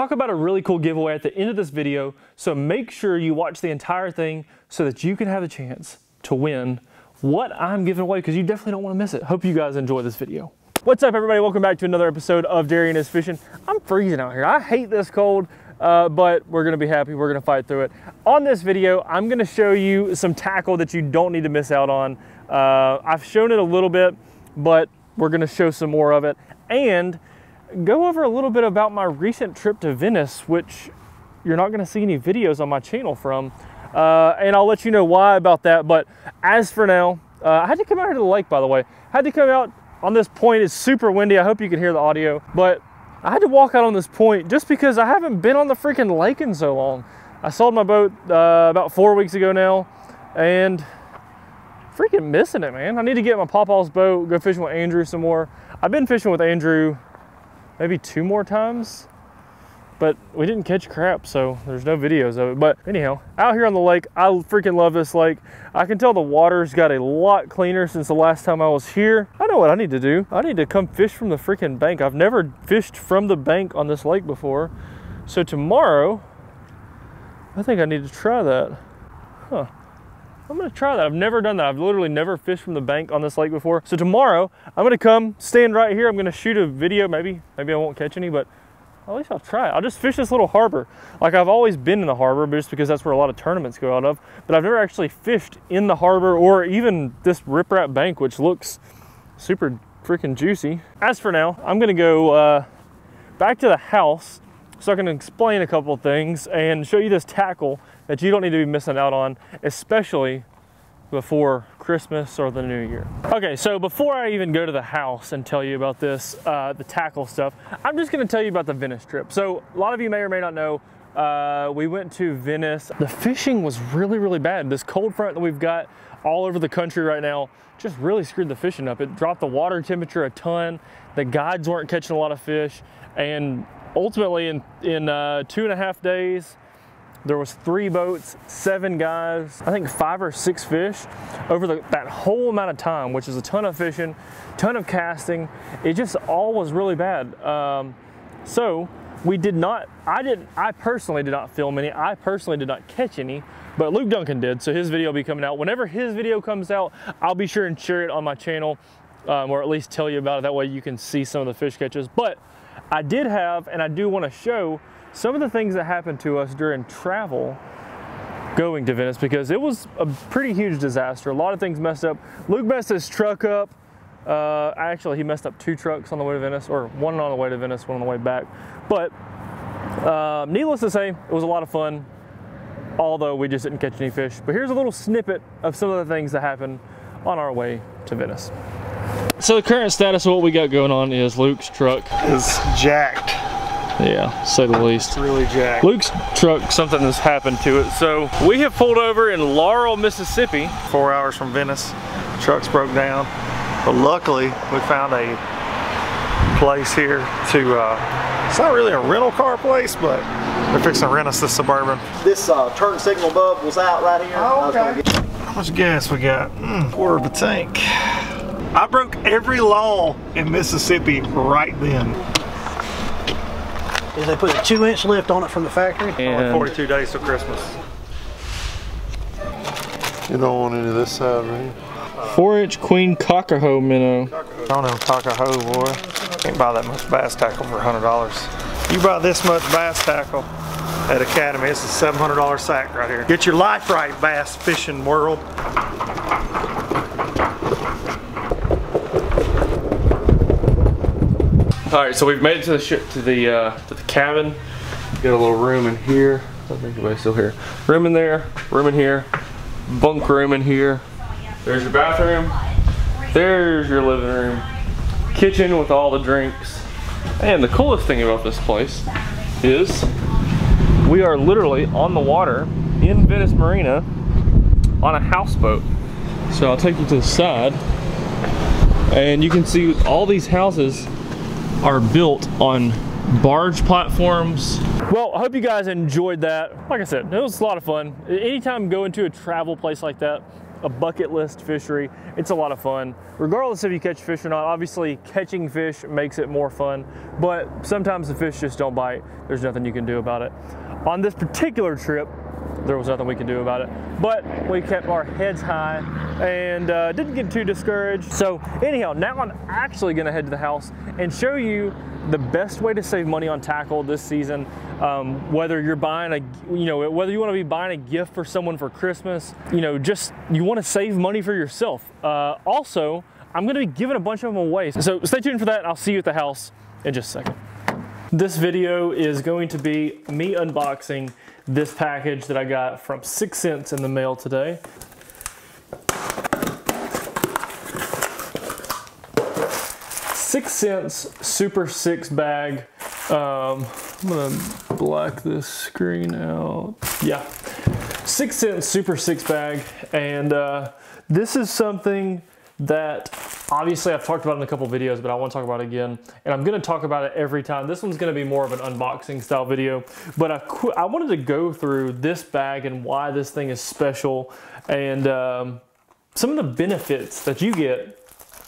talk about a really cool giveaway at the end of this video, so make sure you watch the entire thing so that you can have a chance to win what I'm giving away because you definitely don't want to miss it. Hope you guys enjoy this video. What's up everybody? Welcome back to another episode of Darien is Fishing. I'm freezing out here. I hate this cold, uh, but we're gonna be happy. We're gonna fight through it. On this video, I'm gonna show you some tackle that you don't need to miss out on. Uh, I've shown it a little bit, but we're gonna show some more of it. And go over a little bit about my recent trip to Venice, which you're not gonna see any videos on my channel from. Uh, and I'll let you know why about that. But as for now, uh, I had to come out here to the lake, by the way. I had to come out on this point. It's super windy. I hope you can hear the audio. But I had to walk out on this point just because I haven't been on the freaking lake in so long. I sold my boat uh, about four weeks ago now and freaking missing it, man. I need to get my Pawpaw's boat, go fishing with Andrew some more. I've been fishing with Andrew maybe two more times, but we didn't catch crap, so there's no videos of it. But anyhow, out here on the lake, I freaking love this lake. I can tell the water's got a lot cleaner since the last time I was here. I know what I need to do. I need to come fish from the freaking bank. I've never fished from the bank on this lake before. So tomorrow, I think I need to try that. Huh. I'm gonna try that. I've never done that. I've literally never fished from the bank on this lake before. So tomorrow, I'm gonna come stand right here. I'm gonna shoot a video. Maybe, maybe I won't catch any, but at least I'll try it. I'll just fish this little harbor. Like I've always been in the harbor, but just because that's where a lot of tournaments go out of. But I've never actually fished in the harbor or even this riprap bank, which looks super freaking juicy. As for now, I'm gonna go uh, back to the house so I can explain a couple things and show you this tackle that you don't need to be missing out on, especially before Christmas or the new year. Okay, so before I even go to the house and tell you about this, uh, the tackle stuff, I'm just gonna tell you about the Venice trip. So a lot of you may or may not know, uh, we went to Venice. The fishing was really, really bad. This cold front that we've got all over the country right now just really screwed the fishing up. It dropped the water temperature a ton. The guides weren't catching a lot of fish. And ultimately in, in uh, two and a half days, there was three boats, seven guys, I think five or six fish over the, that whole amount of time, which is a ton of fishing, ton of casting. It just all was really bad. Um, so we did not, I didn't, I personally did not film any. I personally did not catch any, but Luke Duncan did. So his video will be coming out. Whenever his video comes out, I'll be sure and share it on my channel um, or at least tell you about it. That way you can see some of the fish catches. But I did have, and I do want to show some of the things that happened to us during travel going to Venice because it was a pretty huge disaster. A lot of things messed up. Luke messed his truck up. Uh, actually, he messed up two trucks on the way to Venice, or one on the way to Venice, one on the way back. But uh, needless to say, it was a lot of fun, although we just didn't catch any fish. But here's a little snippet of some of the things that happened on our way to Venice. So the current status of what we got going on is Luke's truck is jacked. Yeah, say the least. really jacked. Luke's truck, something has happened to it. So we have pulled over in Laurel, Mississippi. Four hours from Venice, truck's broke down. But luckily, we found a place here to, uh, it's not really a rental car place, but they're fixing to rent us the Suburban. This uh, turn signal bulb was out right here. Oh, okay. How much gas we got? Mm, quarter of a tank. I broke every law in Mississippi right then. Is they put a two inch lift on it from the factory? Only 42 days till Christmas. You don't want any of this side, right? Four inch queen cockerho minnow. I don't know, Takaho, boy. Can't buy that much bass tackle for $100. You buy this much bass tackle at Academy, it's a $700 sack right here. Get your life right, bass fishing world. All right, so we've made it to the ship to the uh, to the cabin. Got a little room in here. I think everybody's still here. Room in there, room in here, bunk room in here. There's your bathroom. There's your living room. Kitchen with all the drinks. And the coolest thing about this place is we are literally on the water in Venice Marina on a houseboat. So I'll take you to the side and you can see all these houses are built on barge platforms. Well, I hope you guys enjoyed that. Like I said, it was a lot of fun. Anytime going to a travel place like that, a bucket list fishery. It's a lot of fun. Regardless if you catch fish or not, obviously catching fish makes it more fun, but sometimes the fish just don't bite. There's nothing you can do about it. On this particular trip, there was nothing we could do about it. But we kept our heads high and uh, didn't get too discouraged. So anyhow, now I'm actually gonna head to the house and show you the best way to save money on tackle this season. Um, whether you're buying a, you know, whether you want to be buying a gift for someone for Christmas, you know, just you want to save money for yourself. Uh, also, I'm to be giving a bunch of them away. So stay tuned for that. I'll see you at the house in just a second. This video is going to be me unboxing this package that I got from 6 Sense in the mail today. Six Sense Super Six bag. Um, I'm gonna black this screen out. Yeah, Six Sense Super Six bag, and uh, this is something that obviously I've talked about it in a couple videos, but I want to talk about it again, and I'm gonna talk about it every time. This one's gonna be more of an unboxing style video, but I, I wanted to go through this bag and why this thing is special, and um, some of the benefits that you get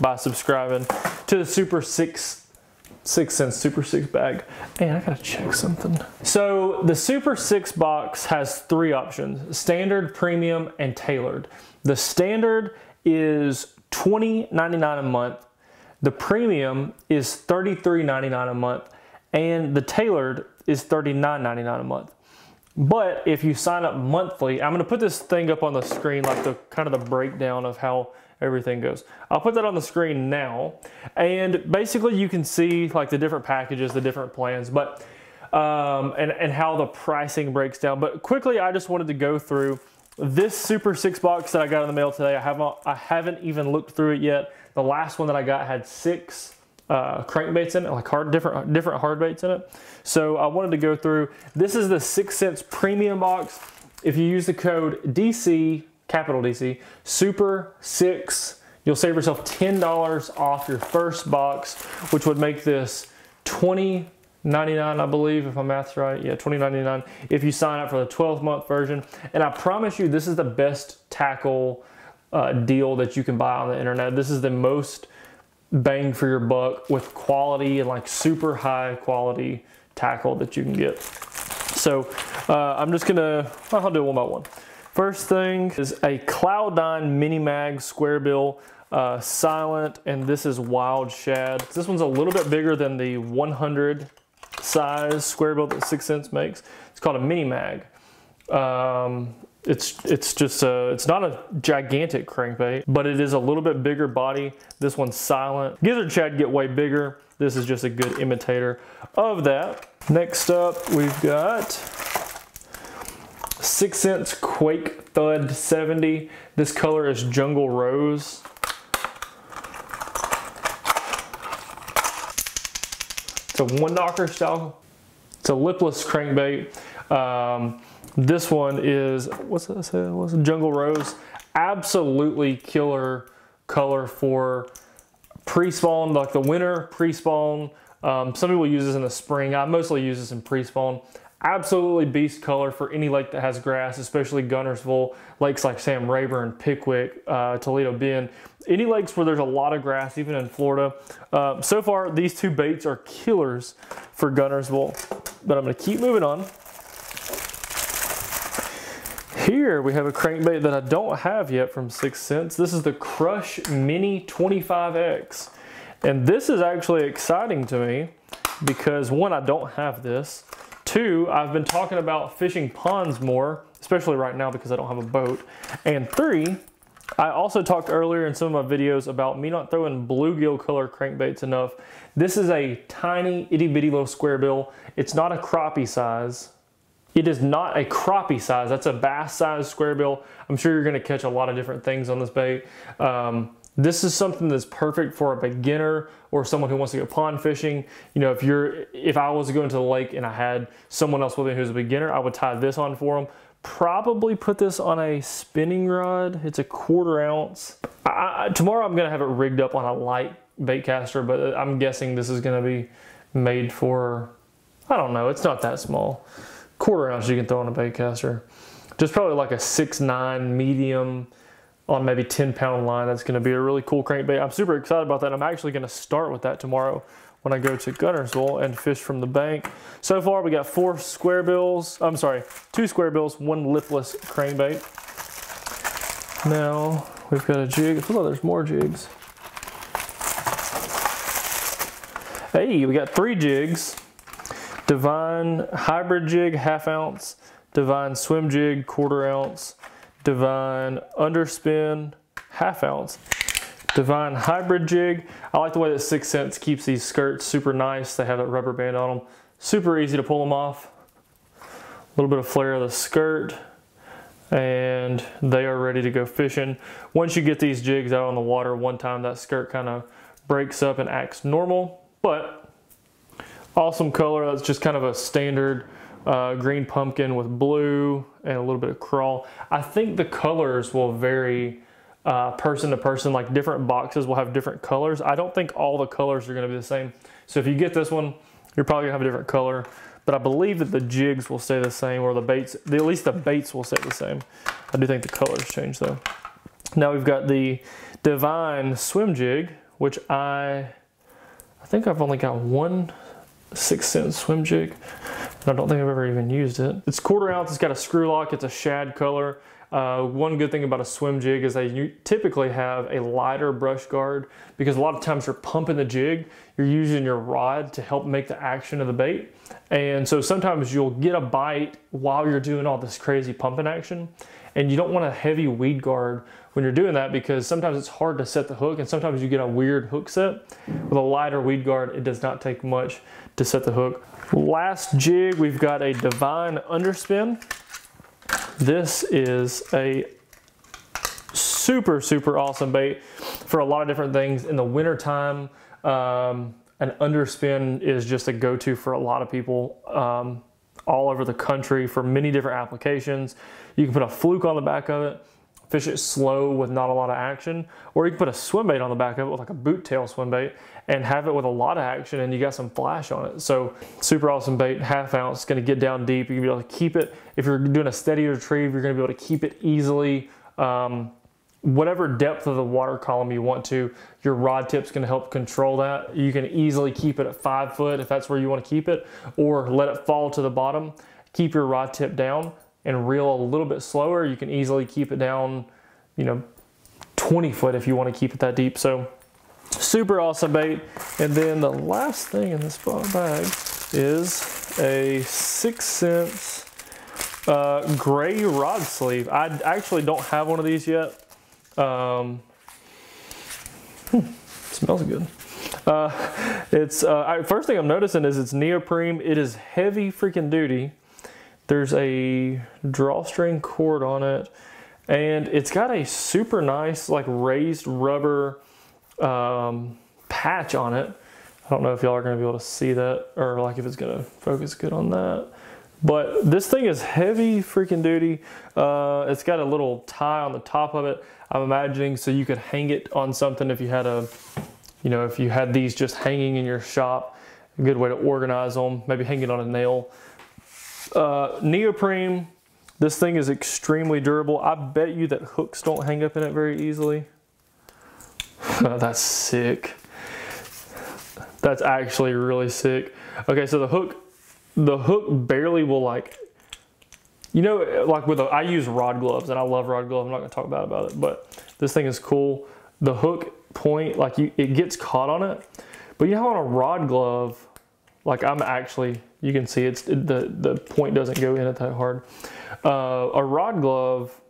by subscribing to the Super 6 Six Sense Super 6 bag. Man, I gotta check something. So the Super 6 box has three options, standard, premium, and tailored. The standard is $20.99 a month. The premium is $33.99 a month. And the tailored is $39.99 a month. But if you sign up monthly, I'm gonna put this thing up on the screen, like the kind of the breakdown of how everything goes. I'll put that on the screen now. And basically you can see like the different packages, the different plans, but um, and, and how the pricing breaks down. But quickly, I just wanted to go through this Super 6 box that I got in the mail today. I haven't, I haven't even looked through it yet. The last one that I got had six uh, crankbaits in it, like hard, different, different hard baits in it. So I wanted to go through. This is the 6 Sense premium box. If you use the code DC capital DC, Super 6. You'll save yourself $10 off your first box, which would make this 20 99 I believe if my math's right. Yeah 2099 if you sign up for the 12 month version. And I promise you this is the best tackle uh, deal that you can buy on the internet. This is the most bang for your buck with quality and like super high quality tackle that you can get. So uh, I'm just gonna I'll do it one by one. First thing is a Cloud9 Mini Mag Square Bill uh, Silent, and this is Wild Shad. This one's a little bit bigger than the 100 size square bill that 6 Sense makes. It's called a Mini Mag. Um, it's it's just a, it's not a gigantic crankbait, but it is a little bit bigger body. This one's silent. Gizzard Shad get way bigger. This is just a good imitator of that. Next up, we've got 6 Sense Quake Thud 70. This color is Jungle Rose. It's a one knocker style. It's a lipless crankbait. Um, this one is, what's that say? What's it? Jungle Rose. Absolutely killer color for pre-spawn, like the winter pre-spawn. Um, some people use this in the spring. I mostly use this in pre-spawn absolutely beast color for any lake that has grass, especially Guntersville, lakes like Sam Rayburn, Pickwick, uh, Toledo Bend, any lakes where there's a lot of grass, even in Florida. Uh, so far, these two baits are killers for Guntersville, but I'm gonna keep moving on. Here we have a crankbait that I don't have yet from 6 Sense. This is the Crush Mini 25X. And this is actually exciting to me because one, I don't have this. Two, I've been talking about fishing ponds more, especially right now because I don't have a boat. And three, I also talked earlier in some of my videos about me not throwing bluegill color crankbaits enough. This is a tiny itty bitty little square bill. It's not a crappie size. It is not a crappie size. That's a bass size square bill. I'm sure you're gonna catch a lot of different things on this bait. Um, this is something that's perfect for a beginner or someone who wants to go pond fishing. You know, if you're, if I was to go into the lake and I had someone else with me who's a beginner, I would tie this on for them. Probably put this on a spinning rod. It's a quarter ounce. I, tomorrow I'm gonna have it rigged up on a light bait caster, but uh, I'm guessing this is gonna be made for, I don't know, it's not that small. Quarter ounce you can throw on a bait caster. Just probably like a six nine medium on maybe 10 pound line. That's going to be a really cool crankbait. I'm super excited about that. I'm actually going to start with that tomorrow when I go to Guntersville and fish from the bank. So far, we got four square bills. I'm sorry, two square bills, one lipless crankbait. Now we've got a jig. Like there's more jigs. Hey, we got three jigs. Divine hybrid jig, half ounce. Divine swim jig, quarter ounce. Divine underspin, half ounce. Divine hybrid jig. I like the way that Six Sense keeps these skirts super nice. They have that rubber band on them. Super easy to pull them off. A little bit of flare of the skirt and they are ready to go fishing. Once you get these jigs out on the water, one time that skirt kind of breaks up and acts normal, but awesome color. That's just kind of a standard uh, green pumpkin with blue and a little bit of crawl. I think the colors will vary uh, person to person, like different boxes will have different colors. I don't think all the colors are gonna be the same. So if you get this one, you're probably gonna have a different color, but I believe that the jigs will stay the same or the baits, at least the baits will stay the same. I do think the colors change though. Now we've got the Divine Swim Jig, which I, I think I've only got one 6th Sense swim jig. I don't think I've ever even used it. It's quarter ounce, it's got a screw lock, it's a shad color. Uh, one good thing about a swim jig is they typically have a lighter brush guard because a lot of times you're pumping the jig, you're using your rod to help make the action of the bait. And so sometimes you'll get a bite while you're doing all this crazy pumping action. And you don't want a heavy weed guard when you're doing that because sometimes it's hard to set the hook and sometimes you get a weird hook set. With a lighter weed guard, it does not take much to set the hook. Last jig, we've got a Divine Underspin. This is a super, super awesome bait for a lot of different things. In the wintertime, um, an underspin is just a go-to for a lot of people um, all over the country for many different applications. You can put a fluke on the back of it, fish it slow with not a lot of action, or you can put a swim bait on the back of it with like a boot tail swim bait and have it with a lot of action and you got some flash on it. So super awesome bait, half ounce, gonna get down deep. You're gonna be able to keep it. If you're doing a steady retrieve, you're gonna be able to keep it easily. Um, whatever depth of the water column you want to, your rod tip's gonna help control that. You can easily keep it at five foot if that's where you wanna keep it, or let it fall to the bottom. Keep your rod tip down and reel a little bit slower. You can easily keep it down, you know, 20 foot if you wanna keep it that deep. So super awesome bait. And then the last thing in this bag is a six Sense uh, gray rod sleeve. I actually don't have one of these yet. Um, hmm, smells good. Uh, it's uh, I, first thing I'm noticing is it's neoprene. It is heavy freaking duty. There's a drawstring cord on it, and it's got a super nice like raised rubber um, patch on it. I don't know if y'all are to be able to see that or like if it's to focus good on that. But this thing is heavy freaking duty. Uh, it's got a little tie on the top of it. I'm imagining so you could hang it on something if you had a, you know, if you had these just hanging in your shop. A good way to organize them. Maybe hang it on a nail. Uh, neoprene. This thing is extremely durable. I bet you that hooks don't hang up in it very easily. Oh, that's sick. That's actually really sick. Okay, so the hook, the hook barely will like, you know, like with a, I use rod gloves and I love rod gloves. I'm not gonna talk bad about it, but this thing is cool. The hook point, like you, it gets caught on it. But you know on a rod glove, like I'm actually, you can see it's the, the point doesn't go in it that hard. Uh, a rod glove,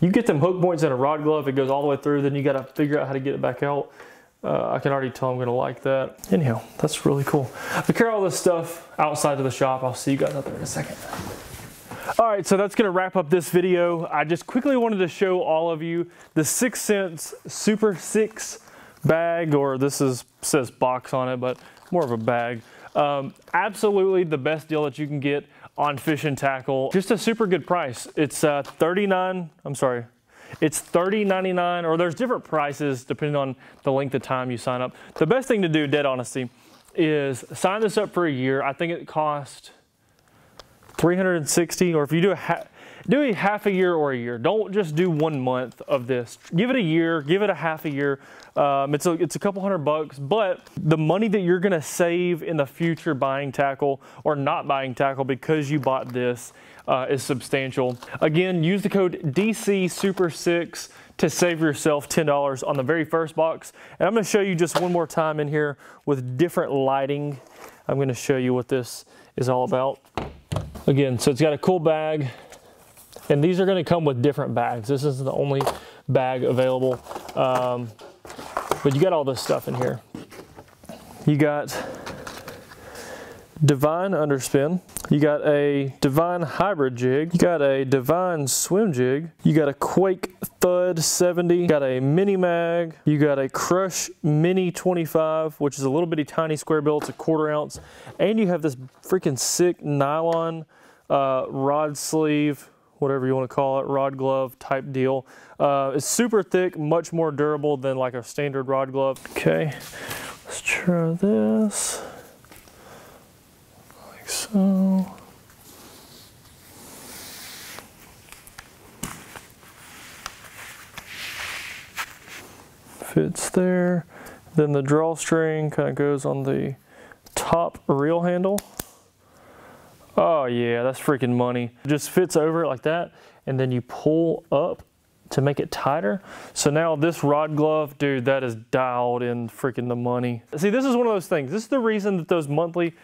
you get them hook points in a rod glove, it goes all the way through, then you gotta figure out how to get it back out. Uh, I can already tell I'm gonna like that. Anyhow, that's really cool. I carry all this stuff outside of the shop. I'll see you guys out there in a second. All right, so that's gonna wrap up this video. I just quickly wanted to show all of you the Six Sense Super 6 bag, or this is says box on it, but more of a bag. Um, absolutely the best deal that you can get on fishing tackle. Just a super good price. It's uh, 39, I'm sorry, it's 30.99 or there's different prices depending on the length of time you sign up. The best thing to do, dead honesty, is sign this up for a year. I think it cost 360 or if you do a do a half a year or a year. Don't just do one month of this. Give it a year, give it a half a year. Um, it's, a, it's a couple hundred bucks, but the money that you're gonna save in the future buying tackle or not buying tackle because you bought this uh, is substantial. Again, use the code DC Super 6 to save yourself $10 on the very first box. And I'm gonna show you just one more time in here with different lighting. I'm gonna show you what this is all about. Again, so it's got a cool bag, and these are gonna come with different bags. This isn't the only bag available, um, but you got all this stuff in here. You got Divine Underspin. You got a Divine Hybrid Jig. You got a Divine Swim Jig. You got a Quake Thud 70. You got a Mini Mag. You got a Crush Mini 25, which is a little bitty tiny square bill. It's a quarter ounce. And you have this freaking sick nylon uh, rod sleeve whatever you want to call it, rod glove type deal. Uh, it's super thick, much more durable than like a standard rod glove. Okay, let's try this like so. Fits there. Then the drawstring kind of goes on the top reel handle. Oh yeah, that's freaking money. It just fits over it like that and then you pull up to make it tighter. So now this rod glove, dude, that is dialed in freaking the money. See, this is one of those things. This is the reason that those monthly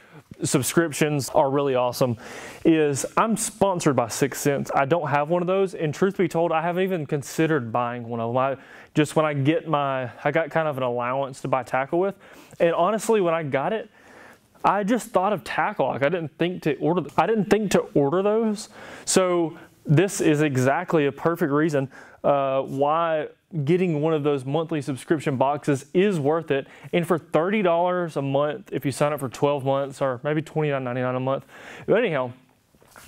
subscriptions are really awesome is I'm sponsored by 6sense. I don't have one of those. And truth be told, I haven't even considered buying one of them. I, just when I get my, I got kind of an allowance to buy tackle with. And honestly, when I got it, I just thought of tackle. Like I didn't think to order, I didn't think to order those. So this is exactly a perfect reason uh, why getting one of those monthly subscription boxes is worth it. And for $30 a month, if you sign up for 12 months or maybe $29.99 a month. But anyhow,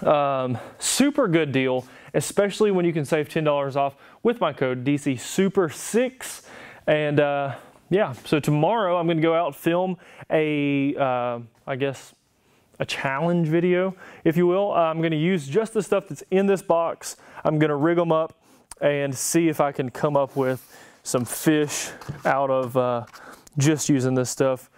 um, super good deal, especially when you can save $10 off with my code DC Super 6. And uh, yeah, so tomorrow I'm going to go out film a, uh, I guess, a challenge video, if you will. I'm going to use just the stuff that's in this box. I'm going to rig them up and see if I can come up with some fish out of uh, just using this stuff.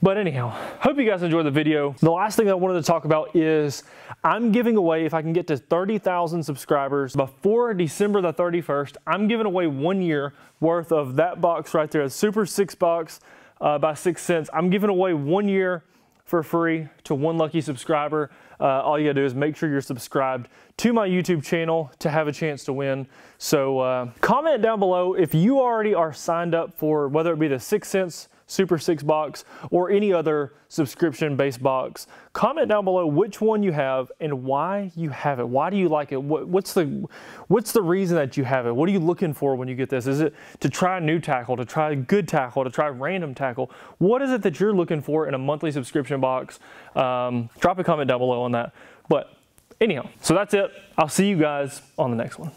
But anyhow, hope you guys enjoyed the video. The last thing I wanted to talk about is I'm giving away, if I can get to 30,000 subscribers before December the 31st, I'm giving away one year worth of that box right there, a Super 6 box uh, by 6 Sense. I'm giving away one year for free to one lucky subscriber. Uh, all you gotta do is make sure you're subscribed to my YouTube channel to have a chance to win. So uh, comment down below if you already are signed up for whether it be the 6sense Super 6 box, or any other subscription based box. Comment down below which one you have and why you have it. Why do you like it? What, what's, the, what's the reason that you have it? What are you looking for when you get this? Is it to try new tackle, to try good tackle, to try random tackle? What is it that you're looking for in a monthly subscription box? Um, drop a comment down below on that. But anyhow, so that's it. I'll see you guys on the next one.